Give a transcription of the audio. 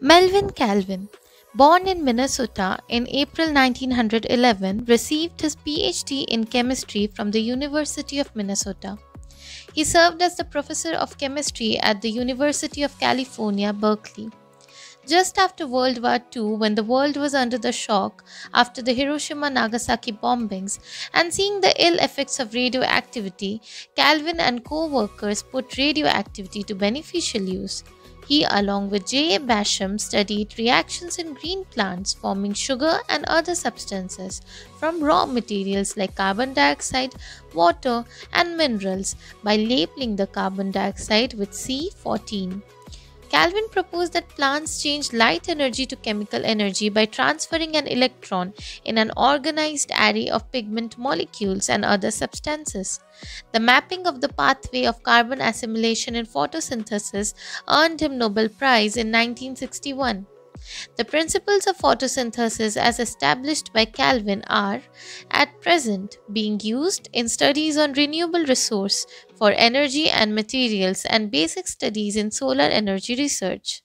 Melvin Calvin, born in Minnesota in April 1911, received his PhD in chemistry from the University of Minnesota. He served as the professor of chemistry at the University of California, Berkeley. Just after World War II, when the world was under the shock after the Hiroshima Nagasaki bombings and seeing the ill effects of radioactivity, Calvin and co workers put radioactivity to beneficial use. He, along with J. A. Bassham, studied reactions in green plants forming sugar and other substances from raw materials like carbon dioxide, water, and minerals by labeling the carbon dioxide with C14. Calvin proposed that plants change light energy to chemical energy by transferring an electron in an organized array of pigment molecules and other substances. The mapping of the pathway of carbon assimilation in photosynthesis earned him Nobel Prize in 1961. The principles of photosynthesis as established by Calvin are, at present, being used in studies on renewable resource for energy and materials and basic studies in solar energy research.